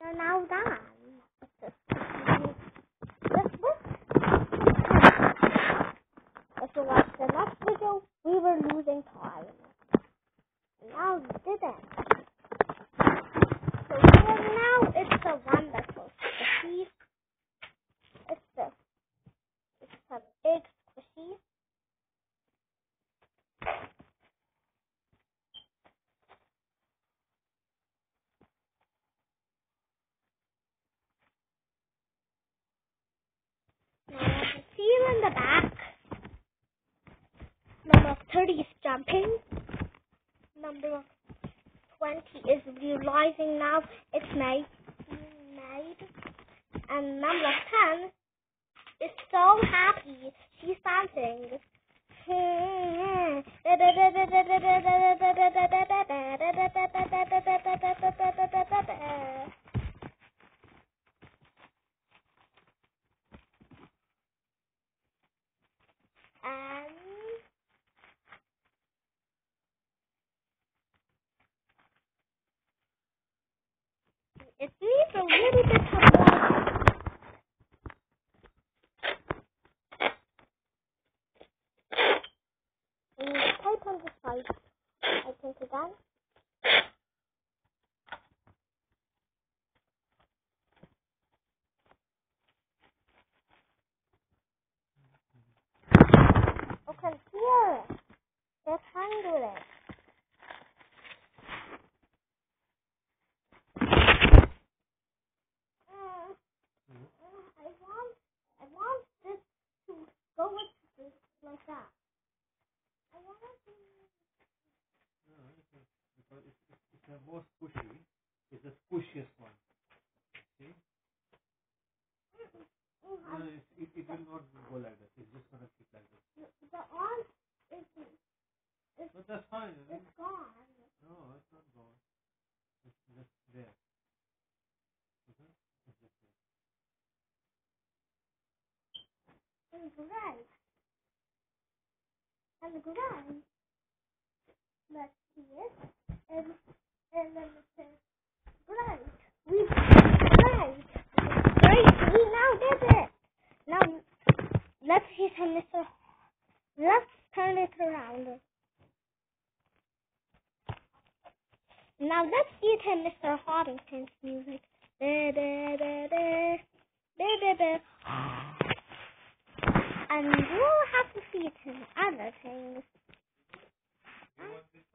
They're now done. This was if you watch the next video, we were losing time. Now didn't. So here now it's a wonderful squishy. It's the it's a big squishy. Now I can see you in the back. Number 30 is jumping. Number 20 is realizing now it's made. made. And number 10 is so happy. She's dancing. on the. I think again. Okay, here. Let's handle it. Mm, mm, I want, I want this to go with this like that. I want it to. No, it's a, because it's, it's, it's the most squishy. is the squishiest one. See? No, it, it will not go like that. It's just gonna keep like this. the arm is But that's fine. It's gone. no, it's not gone. It's just there. Okay? It's just there. And gray. And gray. Let's see it. And says great. We great. Great. We now did it. Now let's him, Mr. Let's turn it around. Now let's see it Mr. Hoddington's music. And you'll have to it in other things. This